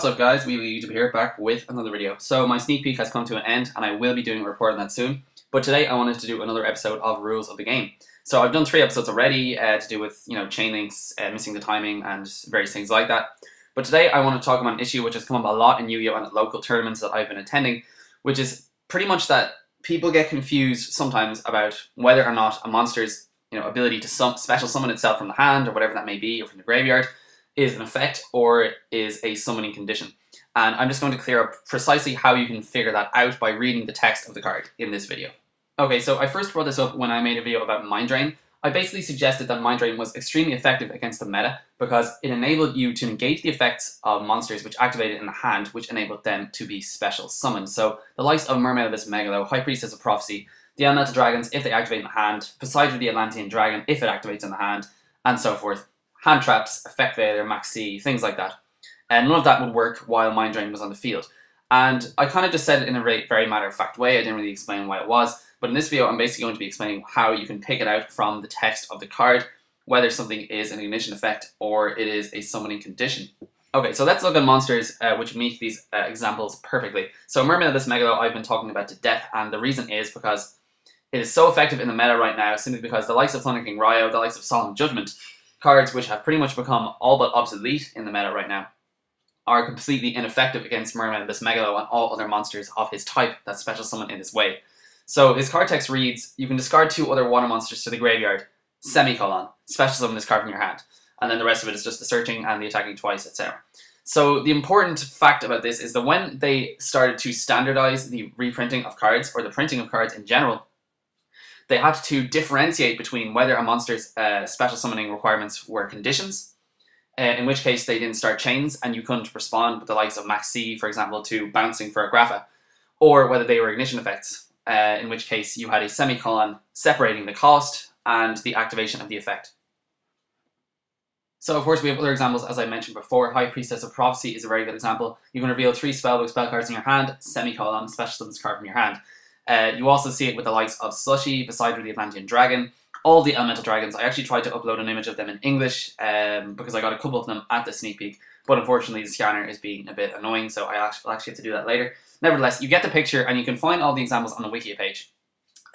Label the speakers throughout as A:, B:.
A: What's up guys, Weevil YugiTuber here back with another video. So my sneak peek has come to an end and I will be doing a report on that soon. But today I wanted to do another episode of Rules of the Game. So I've done three episodes already uh, to do with, you know, chain links, uh, missing the timing and various things like that. But today I want to talk about an issue which has come up a lot in Yu-Gi-Oh! and at local tournaments that I've been attending, which is pretty much that people get confused sometimes about whether or not a monster's you know, ability to special summon itself from the hand or whatever that may be, or from the graveyard, is an effect or is a summoning condition. And I'm just going to clear up precisely how you can figure that out by reading the text of the card in this video. Okay, so I first brought this up when I made a video about Mind Drain. I basically suggested that Mind Drain was extremely effective against the meta because it enabled you to negate the effects of monsters which activated in the hand, which enabled them to be special summoned. So the likes of Mermail Abyssmegalo, High Priestess of Prophecy, the Elemental Dragons if they activate in the hand, Poseidon the Atlantean Dragon if it activates in the hand, and so forth hand traps, Effect Veiler, max C, things like that. And none of that would work while Mind Drain was on the field. And I kind of just said it in a very matter of fact way. I didn't really explain why it was. But in this video, I'm basically going to be explaining how you can pick it out from the text of the card, whether something is an ignition effect or it is a summoning condition. Okay, so let's look at monsters uh, which meet these uh, examples perfectly. So Mermail Abyssmegalo I've been talking about to death, and the reason is because it is so effective in the meta right now, simply because the likes of Thunder King Rai-Oh, the likes of Solemn Judgment, cards which have pretty much become all but obsolete in the meta right now are completely ineffective against Mermail, Abyss Megalo, and all other monsters of his type that special summon in this way. So his card text reads, you can discard two other water monsters to the graveyard, semicolon, special summon this card from your hand. And then the rest of it is just the searching and the attacking twice, etc. So the important fact about this is that when they started to standardize the reprinting of cards, or the printing of cards in general, they had to differentiate between whether a monster's uh, special summoning requirements were conditions, uh, in which case they didn't start chains and you couldn't respond with the likes of Max C, for example, to bouncing for a Grapha, or whether they were ignition effects, uh, in which case you had a semicolon separating the cost and the activation of the effect. So of course we have other examples as I mentioned before. High Priestess of Prophecy is a very good example. You can reveal three spellbook spell cards in your hand, semicolon, special summons card from your hand. Uh, you also see it with the likes of Slushy, Poseidon the Atlantean Dragon, all the elemental dragons. I actually tried to upload an image of them in English um, because I got a couple of them at the sneak peek, but unfortunately the scanner is being a bit annoying, so I actually, actually have to do that later. Nevertheless, you get the picture and you can find all the examples on the wiki page.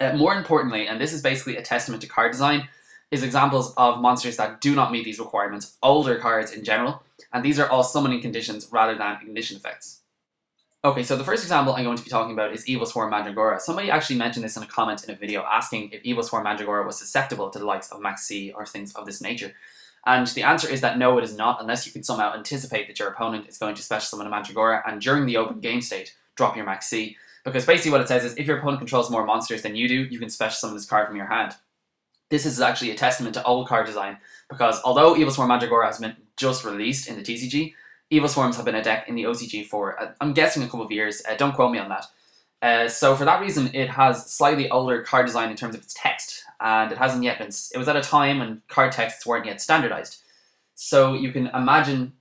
A: Uh, more importantly, and this is basically a testament to card design, is examples of monsters that do not meet these requirements, older cards in general, and these are all summoning conditions rather than ignition effects. Okay, so the first example I'm going to be talking about is Evil Swarm Mandragora. Somebody actually mentioned this in a comment in a video asking if Evil Swarm Mandragora was susceptible to the likes of Max C or things of this nature. And the answer is that no, it is not, unless you can somehow anticipate that your opponent is going to special summon a Mandragora and during the open game state, drop your Max C. Because basically what it says is if your opponent controls more monsters than you do, you can special summon this card from your hand. This is actually a testament to old card design, because although Evil Swarm Mandragora has been just released in the TCG, Evil Swarms have been a deck in the OCG for, uh, I'm guessing, a couple of years. Uh, don't quote me on that. Uh, so for that reason, it has slightly older card design in terms of its text, and it hasn't yet been. It was at a time when card texts weren't yet standardized. So you can imagine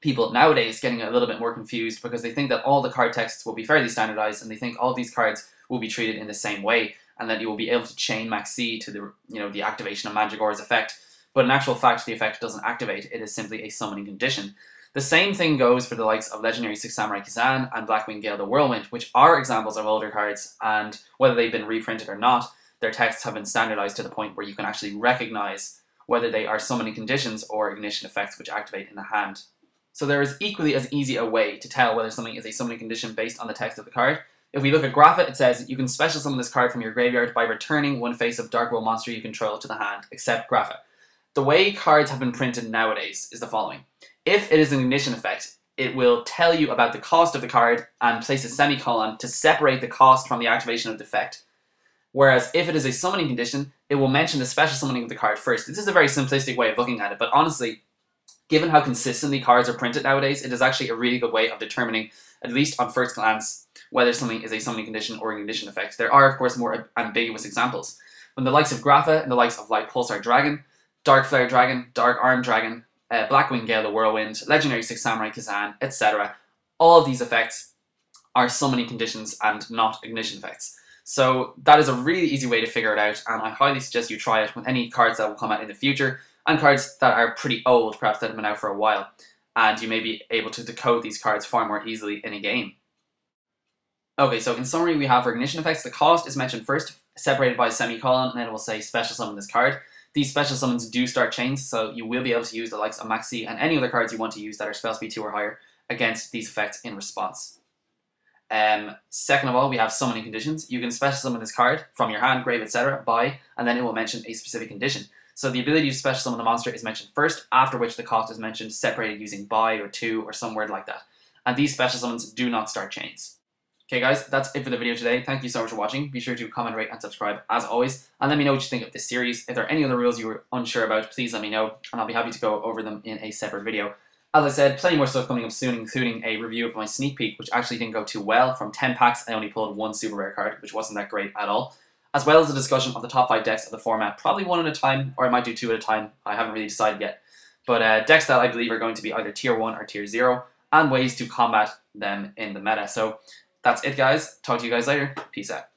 A: people nowadays getting a little bit more confused because they think that all the card texts will be fairly standardized, and they think all these cards will be treated in the same way, and that you will be able to chain Max C to the you know the activation of Mandragora's effect. But in actual fact, the effect doesn't activate; it is simply a summoning condition. The same thing goes for the likes of Legendary Six Samurai Kizan and Blackwing Gale the Whirlwind, which are examples of older cards, and whether they've been reprinted or not, their texts have been standardized to the point where you can actually recognize whether they are summoning conditions or ignition effects which activate in the hand. So there is equally as easy a way to tell whether something is a summoning condition based on the text of the card. If we look at Grapha, it says you can special summon this card from your graveyard by returning one face of Dark World monster you control to the hand, except Grapha. The way cards have been printed nowadays is the following. If it is an ignition effect, it will tell you about the cost of the card and place a semicolon to separate the cost from the activation of the effect. Whereas if it is a summoning condition, it will mention the special summoning of the card first. This is a very simplistic way of looking at it, but honestly, given how consistently cards are printed nowadays, it is actually a really good way of determining, at least on first glance, whether something is a summoning condition or an ignition effect. There are, of course, more ambiguous examples. When the likes of Grapha and the likes of Light Pulsar Dragon, Dark Flare Dragon, Dark Arm Dragon, uh, Blackwing Gale the Whirlwind, Legendary Six Samurai Kizan, etc. All of these effects are summoning conditions and not ignition effects. So that is a really easy way to figure it out, and I highly suggest you try it with any cards that will come out in the future, and cards that are pretty old, perhaps that have been out for a while. and you may be able to decode these cards far more easily in a game. Okay, so in summary, we have for ignition effects. The cost is mentioned first, separated by a semicolon, and then it will say special summon this card. These special summons do start chains, so you will be able to use the likes of Max C and any other cards you want to use that are spell speed 2 or higher against these effects in response. Um, second of all, we have summoning conditions. You can special summon this card from your hand, grave, etc. by, and then it will mention a specific condition. So the ability to special summon the monster is mentioned first, after which the cost is mentioned separated using by or to or some word like that. And these special summons do not start chains. Okay guys, that's it for the video today. Thank you so much for watching. Be sure to comment, rate, and subscribe as always. And let me know what you think of this series. If there are any other rules you were unsure about, please let me know, and I'll be happy to go over them in a separate video. As I said, plenty more stuff coming up soon, including a review of my sneak peek, which actually didn't go too well. From 10 packs, I only pulled one super rare card, which wasn't that great at all. As well as a discussion of the top 5 decks of the format, probably one at a time, or I might do two at a time. I haven't really decided yet. But uh, decks that I believe are going to be either tier 1 or tier 0, and ways to combat them in the meta. So that's it, guys. Talk to you guys later. Peace out.